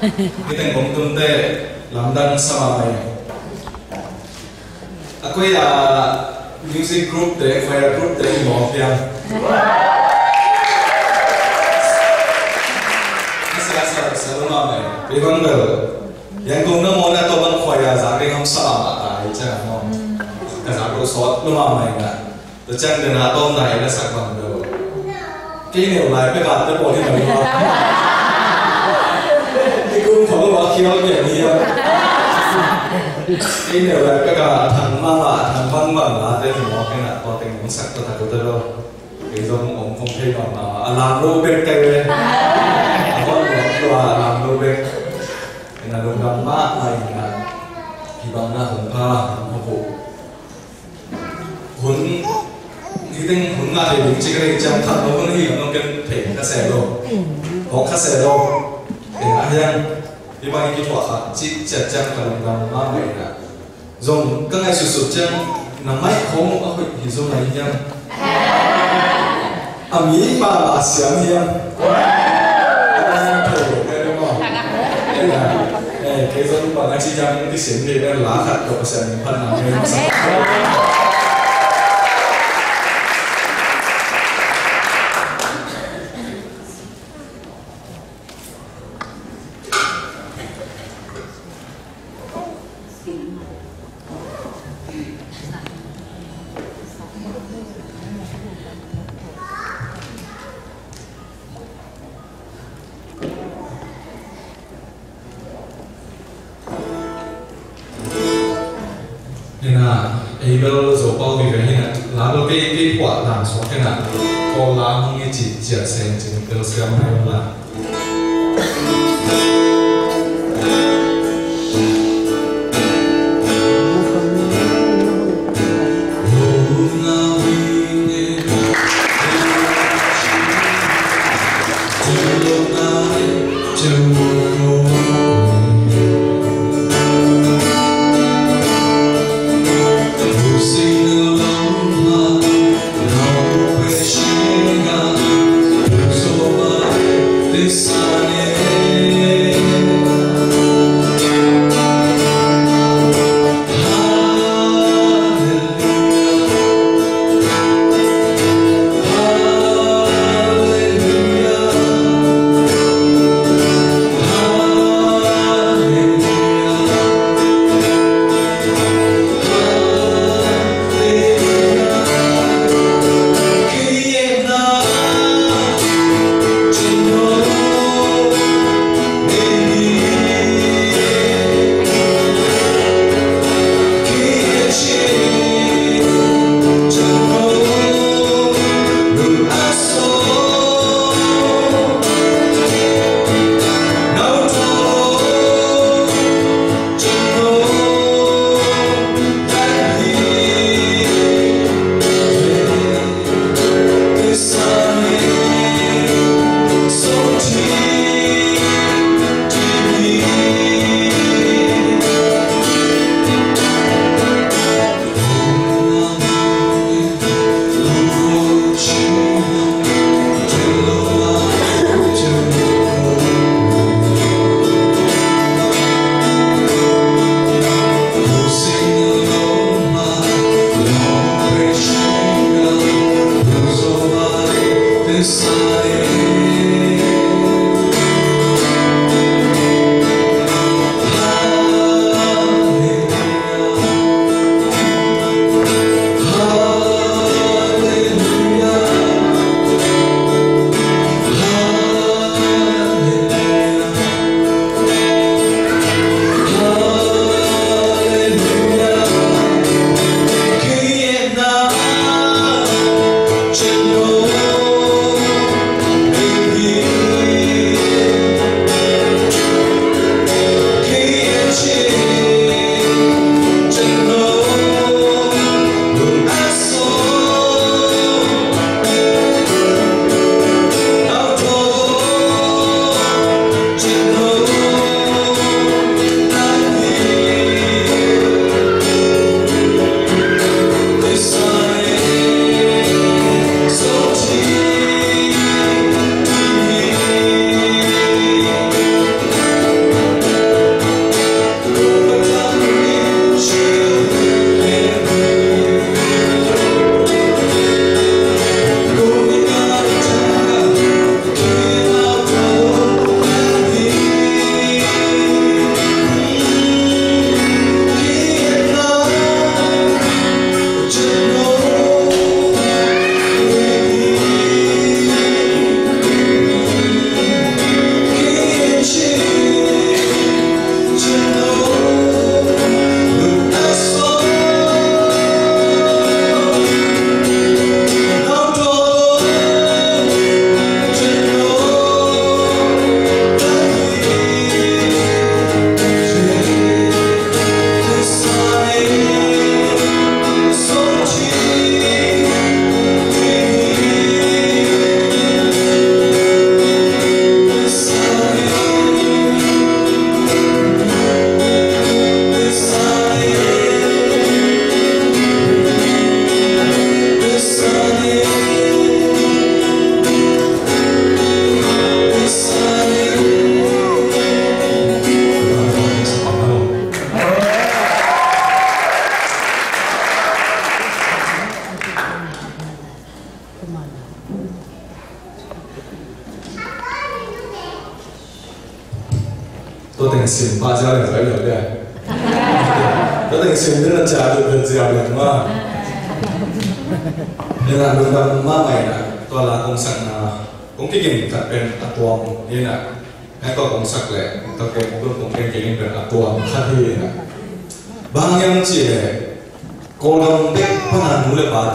Kita ngom tum te lamdan sama à Aku ya music group te fire group te mo piang. Asa asa salama mai. Bebang bel. Yang kong na mo na to ban fire za ke ham sa ma ta ai cha mo. Ka za ko so lo ma mai na. To chan de na to na ai na sak bang bel. Cái này lại cái bạn tới bộ thì mình đi cái này là cái cả thằng ma mà thằng mà là đây thì nó cái là có tình muốn sạch tôi thật đâu cái giống ông không thấy mà mà làm lô bên cây lên có một là làm bên. Cái là đồng đam mát này là thì bằng là hồng ca hồng phụ. Huấn thì tên huấn là thì đúng chỉ cái trong thật nó vẫn hiểu nó cái thể cái xe đâu có cái xe đâu để nhân đi bằng cái thuật khác chỉ chặt chặt cái đồng đam mát này là. Dùng các ngày sụt sụt chân nằm máy không ở hội thì dùng này nhân à mỹ mà là sáng nhân cái là cái giống bằng anh chị em cái xiên thì nó lá khát của sẽ phân làm nên nên Ví dụ như là nó bị 单，所以 quả làm xong cái nạn.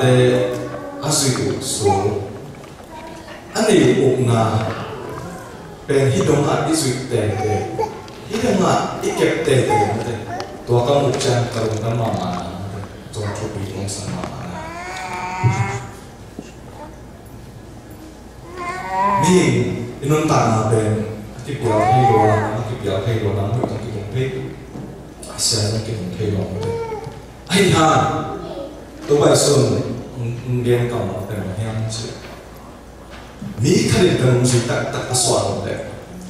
Nụ bà tê asu số. Anh ấy ục na bên hít đông hạ isu tê tê hít đông hạ ít kẹp tê tê tê tua kamu chan karung kan mama tua chupi kong san mama mi inun ta na ben ki piao thei lo na ki piao thei lo na mu ta ki kong pe asia na ki kong thei lo ai ha, tôi bài xuân nggen ka ma ben ma hyang chi mi khalin kan mu tak tak aswa lo de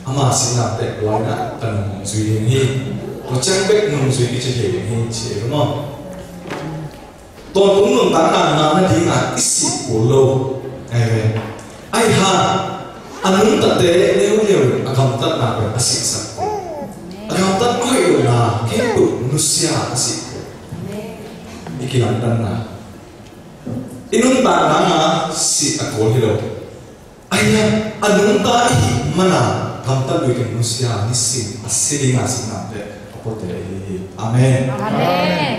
ama sina te lo na kan mu zui hi nó chẳng biết nung suy cái chuyện gì hình chế đúng không tôi cũng nung tán là nó đi là ít xịt của lâu ngày về ai ha anh muốn tận tế nếu nhiều à không tận là phải xịt sạch à không tận có là cái bự nó xia xịt ý kiến là inunta nanga si ako hilo. aya anunta ihi mana kamta lui kan nusia ni si asilinga sinate apote amen amen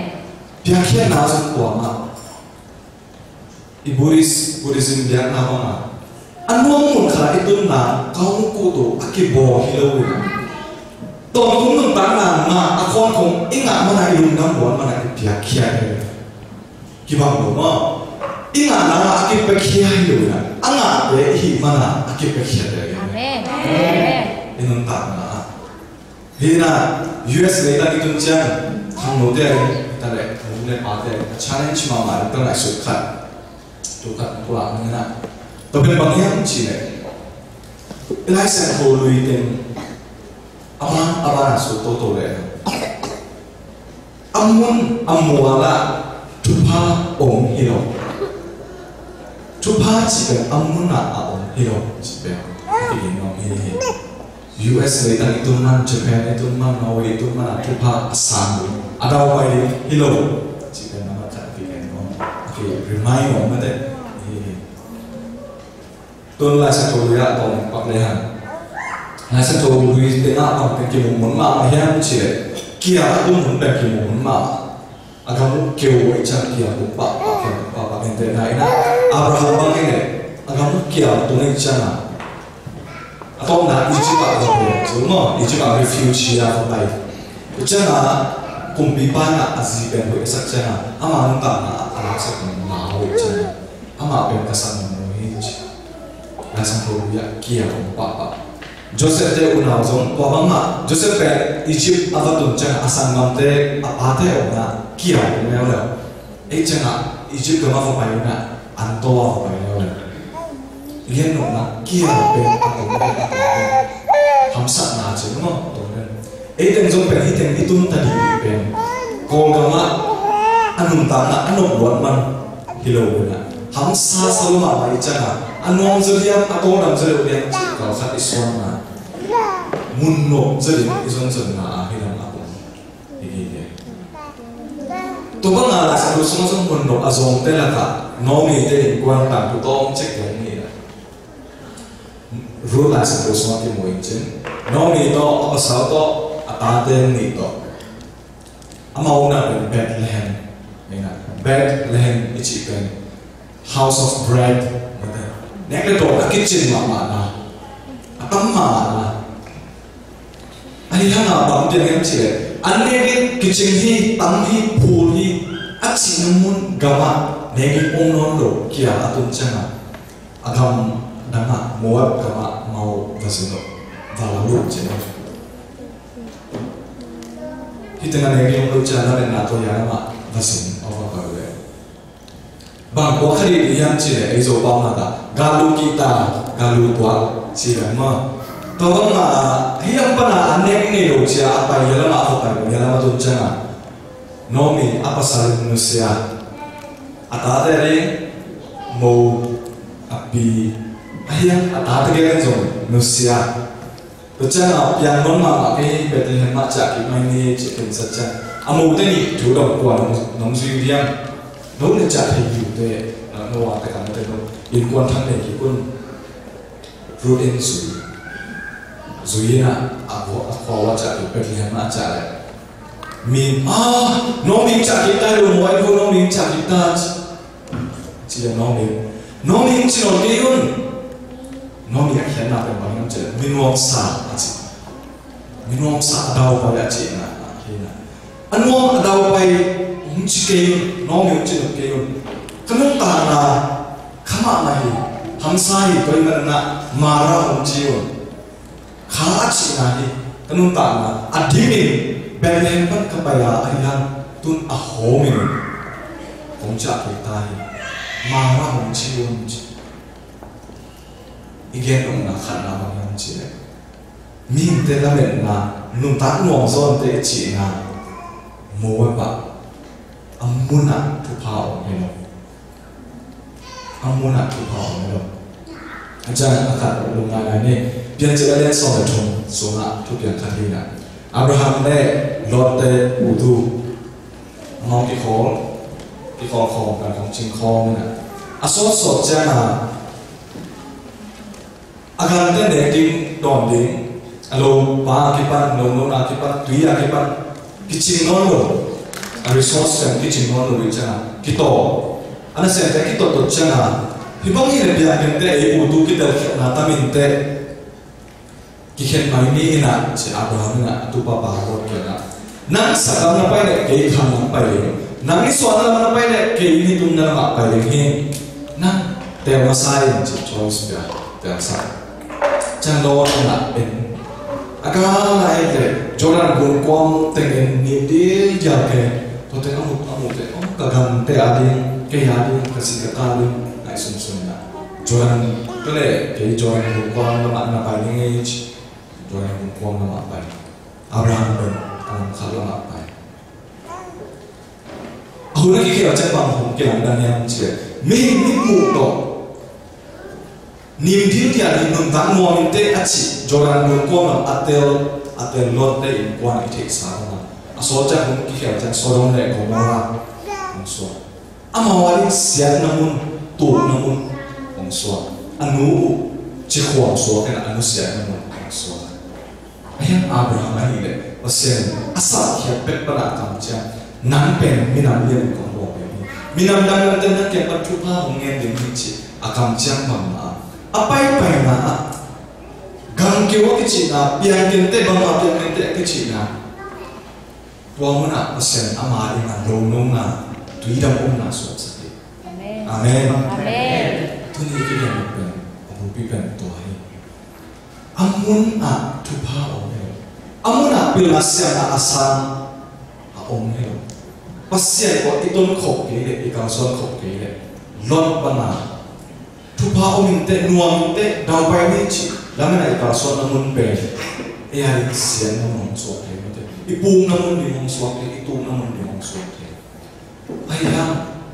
Biakia nazon kuama iburis burism biak na ma anuang mun kha itun na kaung ku to akibo hilo tong tung nung tang na ma akon kong inga mana ilung nam bon mana biakhia Kibang mo do ma inga na akip pe kia hilo na anga be hi mana akip pe kia de Amen. Inun ta na hina US le ta kitun chan thang no de ta le thang ne pa de challenge ma ma ta na su khat tu khat tu la ni na to ben bang yang chi le lai sa ho lui ten aman abana su to to le amun amwala tupa ong 두바지가 아무나 아오 이런 집에 이게 너무 USA 땅이 돈만 재팬에 돈만 노예 돈만 두바 아산 아다와이 이런 집에 나가 잡히게 뭐 이게 리마인 오면데 돈 라서 돌이야 돈 박래한 라서 돌이 내가 아까 그 뭔가 해야 미치래 기아도 뭔가 그 뭔가 아까 그 겨우 있잖아 기아도 빠 바뀌어 빠 바뀌는데 나이나 ya ko pai cha na kum bi pa na azi pe ko sa cha. Na ama nang ta na ala sa ko ma ho cha. Na ama pe ka sa mo hi chi la sa ko ya kia ko pa pa Joseph te una zong kwa bang ma Joseph pe Egypt avatun chang asang ngam te apa te ona kia ko me ole e chang Egypt ka ma ko pai na antoa payo lien no na kia pe hamsa na che no to ne e teng pe hiteng itun tadi pe ko gama anum ta na anu luan man hilo na hamsa salma mai changa anong zodiam atong ram zodiam kalau kan ison na munno zodiam ison zodiam na đi xuân mà mun là hi làm apa hi hi hi tu sa tu sung sung mun nộp azong te la ka no mi te quan tam tu tong check yang ni la rule as a person ki mo inchen no mi to apa sa to atate ni to. Ama una ben Bethlehem. Ina Bethlehem ichi ben house of bread nek le to a kitchen ma ma na atam ma na ani hanga bam te ngam che anne bin kitchen puli tam hi namun gama negi ongnon lo kia atun changa. Adam danga muat gama mau vasino valalu chena kitena negi onglo chana le nato yarama vasin ova kawe ya. bang bokhari yang chile ezo bamada galu kita galu kwa chira ya ma. 도마 헤엄빠나 안내기네 오지야 아빠 열마 아빠가 열마 좋잖아 놈이 아빠 살은 누스야 아다데리 모 아비 아야 아다데게는 좀 누스야 그잖아 비안놈마 아비 베들레헴 맞자 기만이 지금 사자 아무데니 두덕 과 넘수유리야 너는 자태 유대 너와 때가 너도 일권 탐내기군 브로덴수 zuina ako ako wacha ipetlem acha le mim ah no mim cha kita yo mo ko no mim cha kita chi no mim no mim chi no ti yun no mim akhian na pe bang cha min wong sa achi min wong sa daw pa ya chi na hina anwa daw pa mim chi ke no mim chi no ke yun kanung ta na kama na hi hamsa hi toy na na mara hom chi yun khachi nani tanun tana adini belen pan kabaya ayang tun ahomin kongcha kitai mara hongchi yonchi igen ong na khana bang yonchi min te la men na nun ta nuang son te chi na mo ba amuna tu pa ong ni amuna tu pa ong ni อาจารย์อากาโรงงานนี้เพียงจะได้สอนชงสงฆ์ทุกอย่างคทีนะอับราฮัมได้ลอดเตอูดูมองที่ขอที่คอของกันของจริงคองนะอาสอดสดเจ้านะอาการเต้นแดงดิ้งดอนดิ้งอารมณ์ป้าคิปันโนโนนาคิปันตุยาคิปันกิจิงนอนโนอาริซอสเซนกิจิงนอนโนวิจานะกิโตอันนั้นเสร็จแต่กิโตตุจ้านะ ibang hirabiyagin te ay udu kita minte, te kikhen maini ina si Abraham na atu papa hakot ke na nang sakal na pa ina kei kham na nang iswana na pa ina kei ini tunga na pa ina ngi nang te masai si choice biya te masai chan lo wa ina in aka na ay te jodan bun kwam te ngi ni di ja ke to te amut amut te ai sun chuan cái lệ cái chuan hùng quang là bạn là bài những ấy chuan hùng quang là bạn bài Abraham rồi còn khá là bạn bài. Hồi nãy khi ở trên bàn hùng kia là đang em chỉ mình mình mù tổ niềm tin thì là niềm nồng tán mua mình tê ắt chỉ. Chuan hùng quang là atel atel luôn tê hùng quang ấy thế sao mà. À số chắc hùng kia à, là chắc số đông này có mà không số à mà hoa đi xiết namun tuột 们说，阿努结果说，跟阿努写的我们说，哎呀，阿布哈曼伊嘞，我写阿萨提亚贝巴拉康家，南边米南边广播边，米南南南南南边巴图巴红岩的米奇，阿康江巴嘛，阿拜拜嘛，刚给我的钱啊，边跟对巴嘛边跟对的钱啊，我们啊，我写阿玛的啊，龙龙啊，对的我们啊，说这个，阿门，阿门。 분위기를 happen and will be back to him. Amun a tu pa o heo. Amun a bil masya na asam a om heo. Masya ko itun khok gile, ikaw son khok gile. Lot ba na. Tu pa o minte, nuwa minte, daw pa yung chi. Laman ay ikaw son namun pe. Iya rin siya namun suwak heo. Ipung namun ni mong suwak heo, itung namun ni mong suwak heo. Ayang,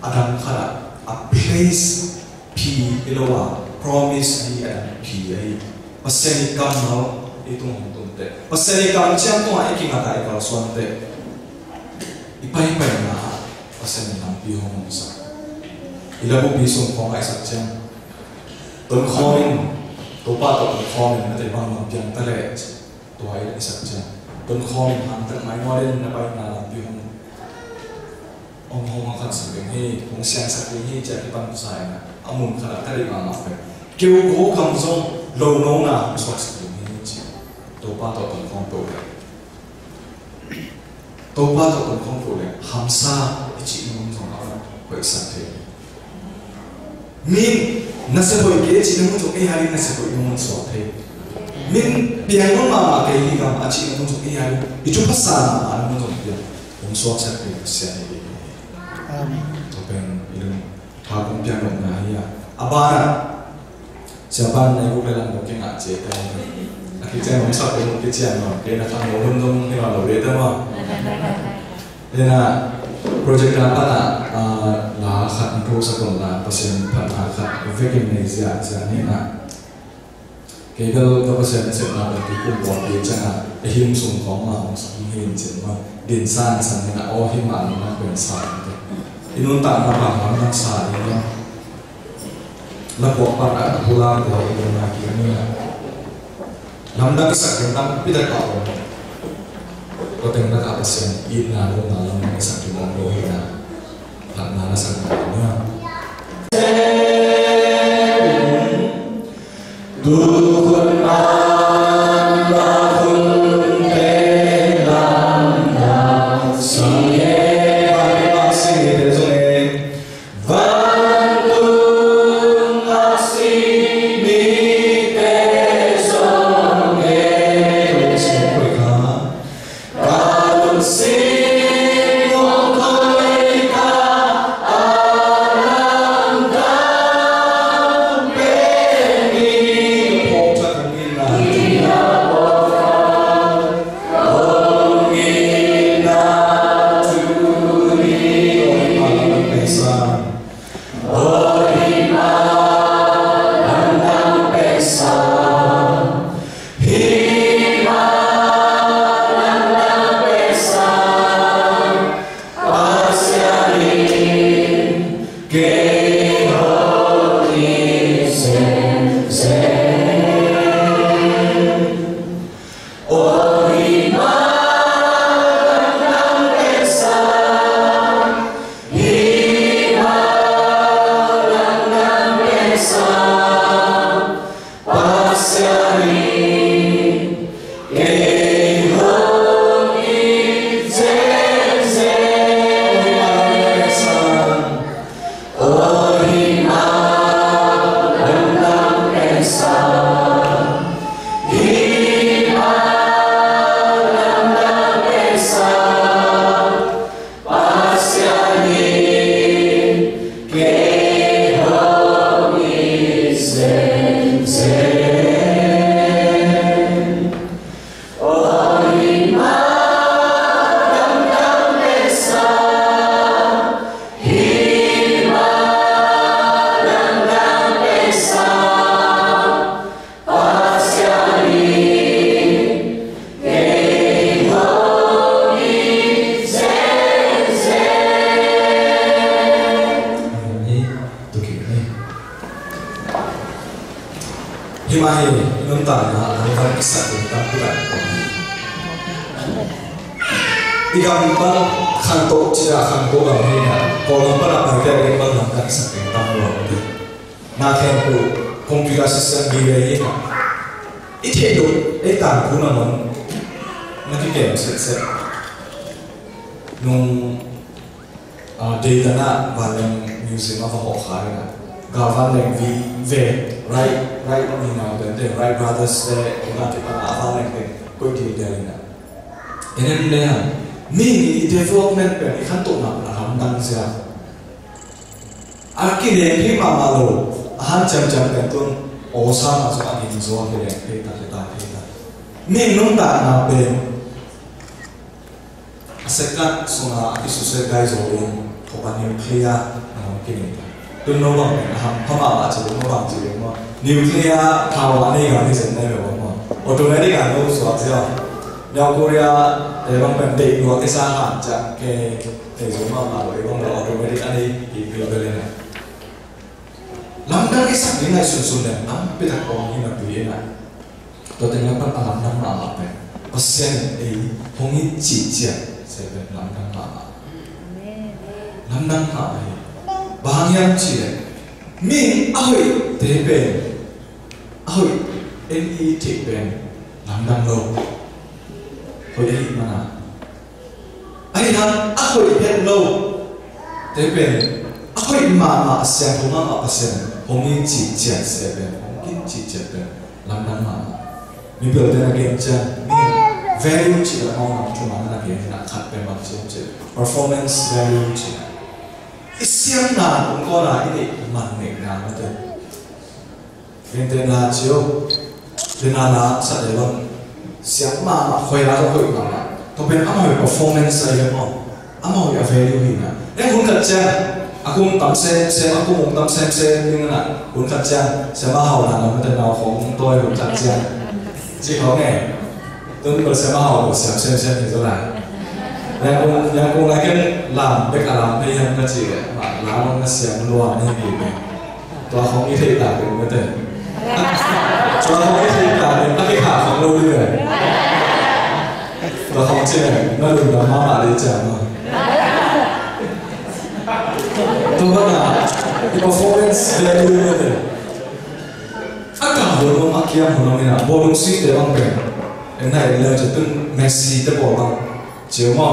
adam kala, a place P Eloa promise ai ada P ai pasal ikan mal itu mungkin te pasal ikan ciam tu ai kini ada ikan suan te ipai ipai na pasal nam pi hong sa ilabu pi sung kong ai sak ciam ton kong tu pa tu ton kong na te bang nam piang tele tu ai sak ciam ton kong hang tak mai mau den na pai na nam pi hong องค์องค์ขันสุดเป็นที่องค์เสียงสักเป็นที่จะที่ปั้นผู้ชายนะ sa ilabo bisong kong ay sakyang ton koin to pa to ton koin na tayo mga biyang talet to ay sakyang ton koin hang tan may mo rin na pa na lang bihong ong hong ang kasabing hi kung siyang sakyang hi dyan ipang kusay na amun ka na tayo mga mga kiw ko kang zong low no na swak sakyang hi to pa to ton kong to tôi ba tôi còn không phụ lệ hàm sa cái chị nó không nói vậy sao thế min nó sẽ hội 아านใน빠는 외국에랑 먹게 낫지 그때 엄청 배 먹겠지 않아 내가 다 너무너무 해놔 왜 담아 내가 프로젝트 아빠나 아 라하 프로사건 라 파시엔 판하카 베게네지아 자니나 เกย์ก็ก็เปอร์เซ็นต์เสร็จมาแบบที่กลุ่มบอกเดีจังอะไอหิมสูงของมาของสังเห็นเจ็บว่าดินซ่านสันนะโอ้หิมันมาเป็นสายอินุนตามมาบางครั้งนักสายเนาะ lagwa para pula ko ilo na kini lamda kesa kentang pita kao ko teng na kapasen na lang sa kimong lohina lamda na computer system bi le ni na i the do e ta ku na mon na ki ke se se nung uh, data na museum of ho khai na ga valang vi ve right right ni na den den right brothers de na ti pa na valang de ko ti de na enen le ha mi ni development pe ni khan to na na ham dang sia aki de hi ma ma lo han cham cham den tun osana so ani di zo ke le pe ta ta pe ta ni nun ta na pe asekat so na isu se gai zo le ko pa ni pe ya na ke ni ta tu no ba na ha pa ma ba zo no ba ji le ma ni ke ya ta wa ne ga ni se ne le ba ma automatic ga no so a ja မြောက်ကိုရီးယားလေဘန်ပန်တိတ်ရောအစားဟာကြကဲတေဇုံမှာပါလို့ဒီကောင်တော့ automatic အနေပြီးပြောတယ်လေ da ke sa ni ngai sun sun ne nam pe ta ko ni na tu ye na to te la pa alam nam ma ma pe pasien e hong i chi chia se be lam nam ma năm, lam nam ma e bang yang chi le min a hoi te be a hoi en i te be lam nam lo hoi e ma na ai han a hoi het lo te be a hoi ma ma se hong ma ma pasien hong i chia se be hong i chi chia biểu tên là game chân value chỉ là mong cho mà là game là khát về mặt chơi chơi performance value chỉ xem là cũng có là cái gì mặt nào nó tên game tên là chiếu tên là là sẽ để xem mà mà khơi ra cho hội mà mà tôi performance là không âm value gì nè em muốn thật akung tam se se akung tam se se ning na kun khat chang se ma hau na ma ta na khong tôi kun khat chang chỉ có nghe tôi có mà hầu của se se se thì rồi yang kung yang kung lagi làm bek làm pe yang na chi mà la nó se luôn như bi me tôi không nghĩ thei là cũng me te tôi không nghĩ thei là đến ta ke ha không lo đi rồi to khong nó đừng có ma đi chẳng mà. 누가나 이 퍼포먼스 대우면은 아까 보는 마키아 보노미나 보는 수이 대왕배 옛날에 일러줬던 메시 대보방 지금은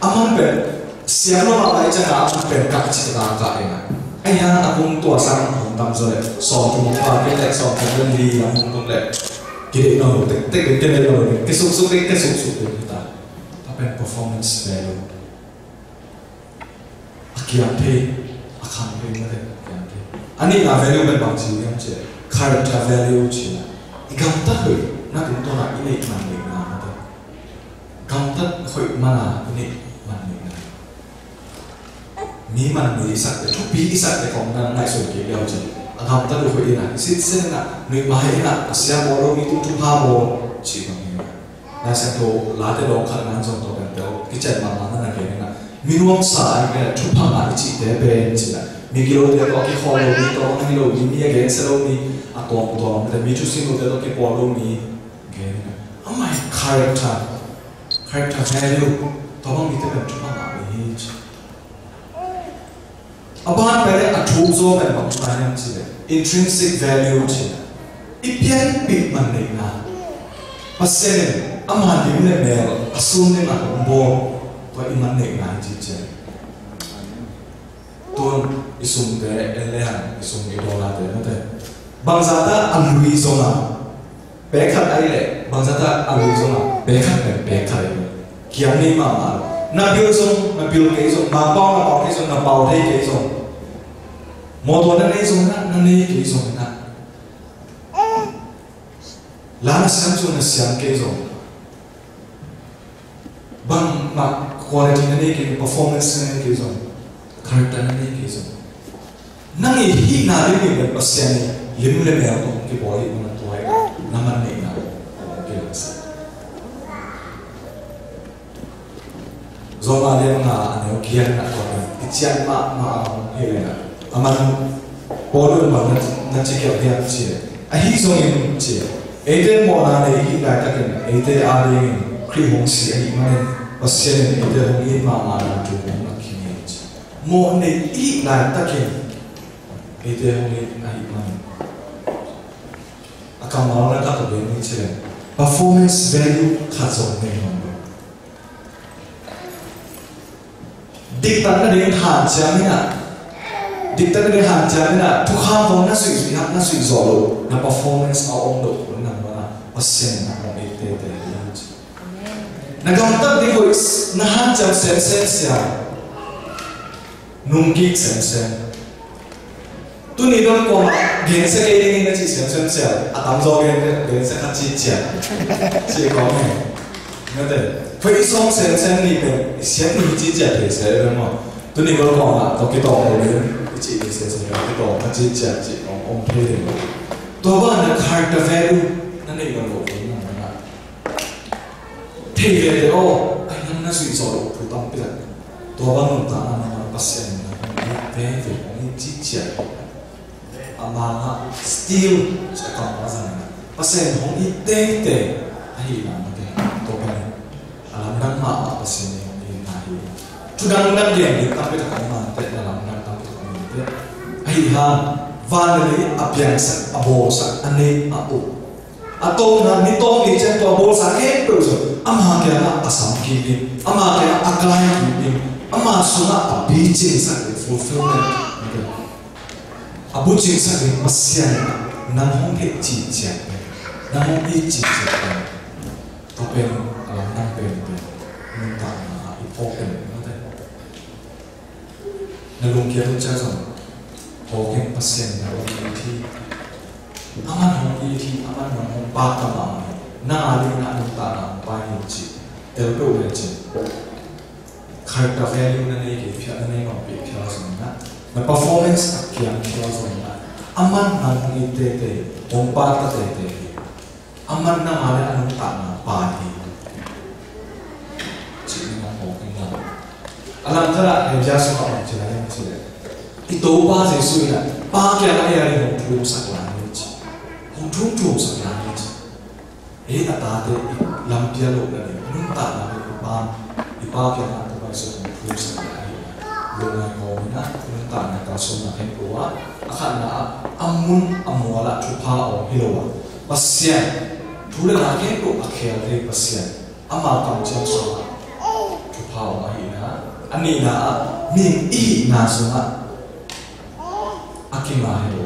아만배 시아노 마라이자나 아만배 같이 나가리나 아야 나쁜 또 아상 담소래 소금 파괴래 소금 리 양동래 기대 너 땡땡 땡땡 너 계속 속 땡땡 속속 됩니다. 답변 퍼포먼스 ani na value ben bang chi yam che character value chi na igam ta hui na kun to na ini man ni na na ta gam ta hui mana ini man ni na mi man ni sak te pi sak te kong na nai so ke yau chi agam ta hui ina sit se na ni ma he na asya mo lo mi tu tu ha mo chi ma ni na sa to la te lo khat nan jong to ben to ki chen ma ma minimum sa ay nga chupa ma ichi te be chila mi kilo de ko ki kholo mi to ani lo mi mi ge se lo mi a to to de mi chu sin lo de lo ki ko lo mi ge oh my character character value to ba mi te be chupa ma ni chi about pere a thu zo me ma ta ne chi de intrinsic value chi ipian pi man ne na pasene amadi ne ne asun ne ma bo to iman ne na chi che tuan isum de elehan isum idola de na de bangzata alui zonga bekhat ai le bangzata alui zonga này, ne bekhat ai kiam ni mà, ma na bil zong na bil ke zong ma bao na bao ke zong na bao thei ke zong mo to na ne zong na na ne ke zong na Lá na siam zong na siam ke zong bang ma quality နဲ့ကိ performance နဲ့ကိဆို character နဲ့ကိဆိုနာမည်ဟိနာလေးနဲ့ပတ်စံနေလင်းလည်းမရတော့ဒီ body ကတော့ရနာမနဲ့နာကိလို့ဆက်ဇောမာလေးကအနေကိုကြည့်ရတာတော့ဒီချမ်းမမအောင်ဟဲ့လေအမှန်ပေါ်လို့မနဲ့နဲ့ချက်ကပြရချင်အဟိဆုံးရင်ချင်အဲ့တဲ့မော်နာလေးဟိနာတက်တယ်အဲ့တဲ့အားလေးခရီးဟုံးစီအဟိမနဲ့ e ma na tu na ki mo ne i la ta ke? Akamau na che performance value na ding mi na na mi na na na na performance na na na tak di ko na han cha sen sen sia nung gik sen tu ni don ko gen se ke ni na chi sen sen sia a tam zo gen gen se ka chi siya. chi ko me na Pwede song sen sen ni ko siya ni chi siya de sa de mo tu ni ko ko ma to ki to ko ni chi ni se se ki to ka chi siya chi ong ong pwede. mo to na khar ta value na ni ko thế về thì ô anh năm nó suy sổ thủ tâm bây giờ tôi vẫn không ta là nó bác sĩ nó thế về cũng chỉ chỉ ama nga still sa kang mazan pasen hong i te te ahi na mo đi to pa ni alam nang ma pa pasen ni hong i na hi tudang làm dia ni ta pe ta kang ma te alam nang ta pe kang te ahi ha van anh apyan sa abo sa ane a u ato na ni to ni chen to amaga asamkili amaga akayakili amasuna abichinsabe fulfillment abuchinsabe masyana nanhonge chichabe nanhonge chichabe topen nanpende nintana ipoken nade nalungkia luchazo hoken pasyana hoken ti aman hongi ti aman hongi patama နာလေနာလူတာနာပိုင်းလို့ကြည့်တယ်တော့လည်းကြည့်ခါတာဖဲလူနဲ့နေဖြာနေမှာပြဖြာဆုံးနာမ performance အပြန်ဖြာဆုံးနာအမှန်မှန်နေတဲ့တဲ့ဘုံပါတဲ့တဲ့အမှန်နာမလည်းအလုံးတာနာပါတယ်ကြည့်နေမှာပေါ့ခင်ဗျာအလမ်တရာယောက်ျားဆုံးအောင်ကြည့်လိုက်ကြည့်ဒီတော့ပါစေဆွေးရပါကြရရတဲ့ဘုံထုံးစကားလို့ကြည့်ဘုံထုံးထုံးစကား 애가 나한테 람비아로 오는 그런 따라하고 밤이 밤이나 들어가서 부르시는 로나 거기나 그런 따라 가서 나 행보와 아카나 아문 아무와라 주파오 힐로와 바시안 둘은 나게도 아케아데 바시안 아마 감정서 주파오 아이나 아니나 민이 나서나 아키마 힐로